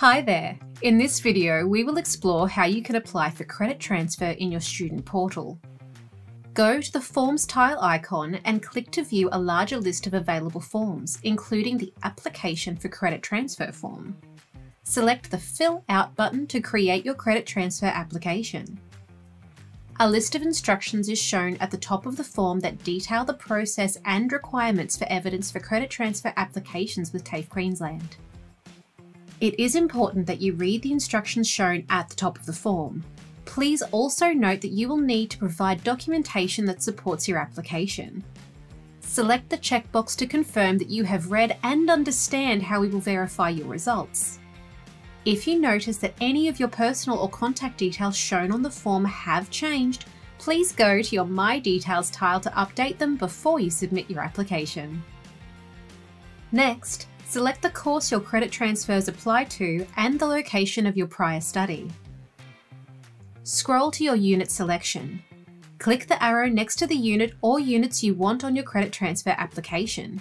Hi there! In this video, we will explore how you can apply for credit transfer in your student portal. Go to the Forms tile icon and click to view a larger list of available forms, including the Application for Credit Transfer form. Select the Fill Out button to create your credit transfer application. A list of instructions is shown at the top of the form that detail the process and requirements for evidence for credit transfer applications with TAFE Queensland. It is important that you read the instructions shown at the top of the form. Please also note that you will need to provide documentation that supports your application. Select the checkbox to confirm that you have read and understand how we will verify your results. If you notice that any of your personal or contact details shown on the form have changed, please go to your My Details tile to update them before you submit your application. Next, select the course your credit transfers apply to and the location of your prior study. Scroll to your unit selection. Click the arrow next to the unit or units you want on your credit transfer application.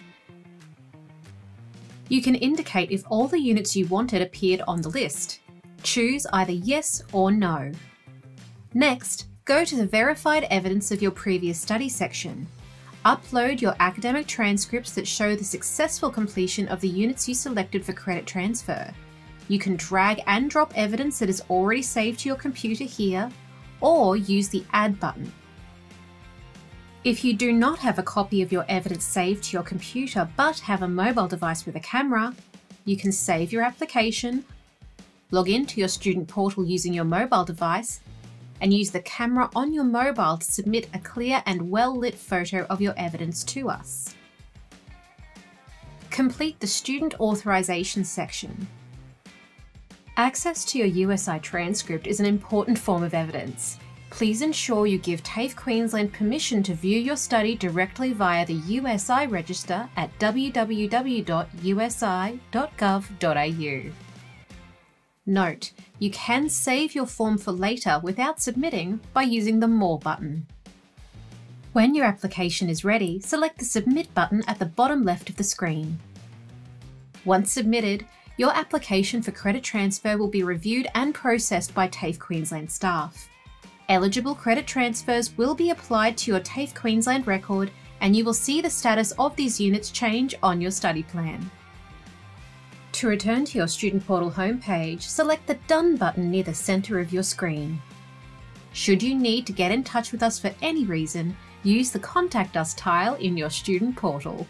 You can indicate if all the units you wanted appeared on the list. Choose either yes or no. Next, go to the Verified Evidence of your previous study section. Upload your academic transcripts that show the successful completion of the units you selected for credit transfer. You can drag and drop evidence that is already saved to your computer here, or use the Add button. If you do not have a copy of your evidence saved to your computer but have a mobile device with a camera, you can save your application, log into your student portal using your mobile device, and use the camera on your mobile to submit a clear and well-lit photo of your evidence to us. Complete the Student Authorization section. Access to your USI transcript is an important form of evidence please ensure you give TAFE Queensland permission to view your study directly via the USI register at www.usi.gov.au. Note, you can save your form for later without submitting by using the More button. When your application is ready, select the Submit button at the bottom left of the screen. Once submitted, your application for credit transfer will be reviewed and processed by TAFE Queensland staff. Eligible credit transfers will be applied to your TAFE Queensland record and you will see the status of these units change on your study plan. To return to your Student Portal homepage, select the Done button near the centre of your screen. Should you need to get in touch with us for any reason, use the Contact Us tile in your Student Portal.